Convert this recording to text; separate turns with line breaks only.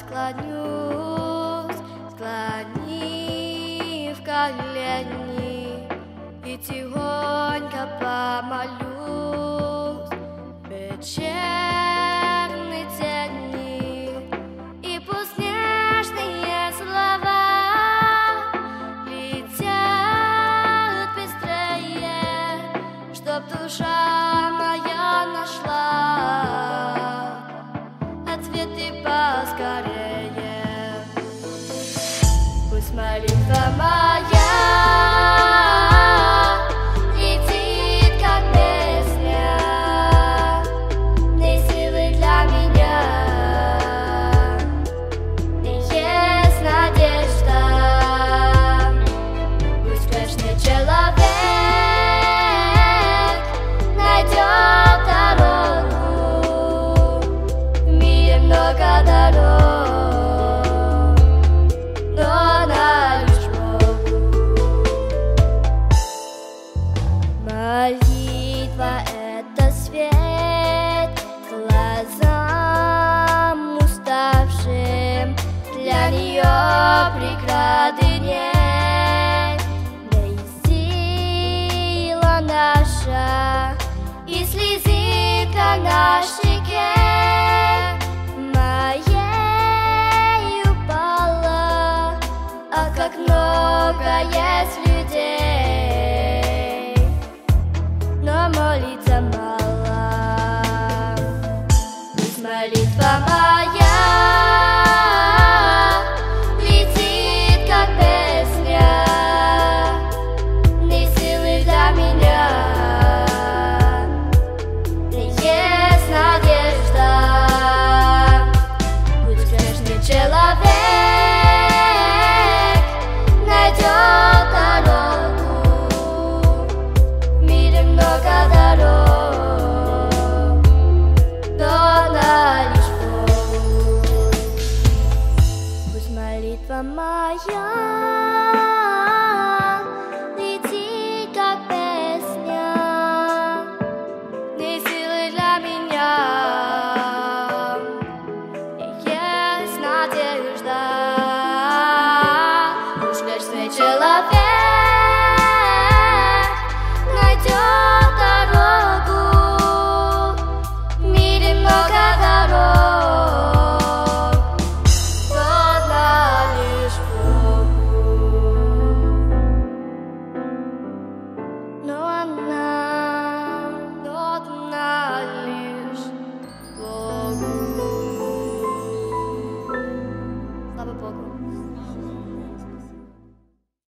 склонюсь, склонив колени И тихонько помолюсь. Вечерней тени И пусть нежные слова летят быстрее, Чтоб душа моя нашла ответы по shadow так многое. 呀。